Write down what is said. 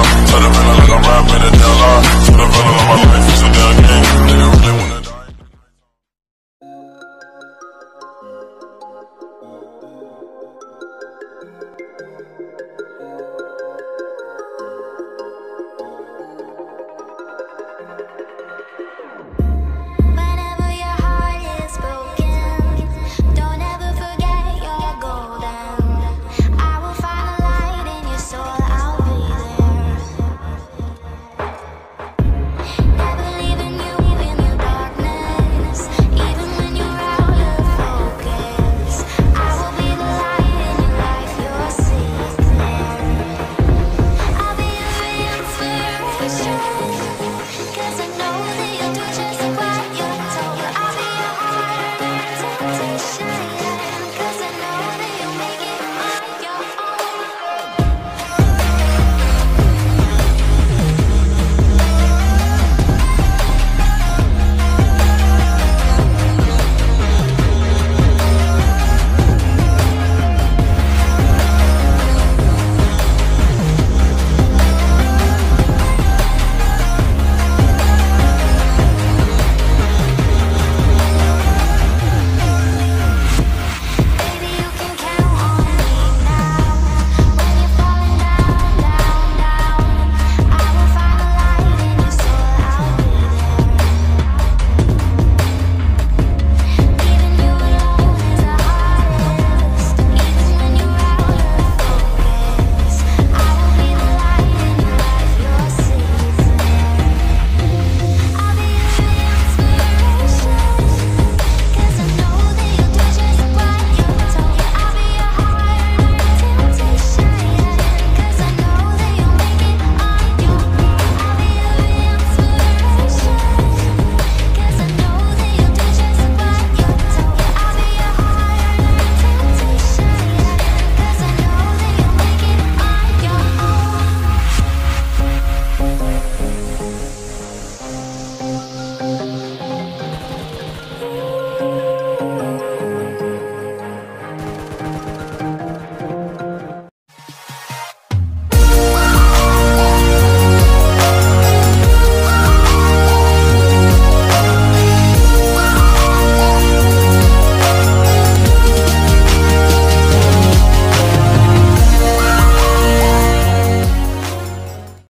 Tell the feeling like I'm rapping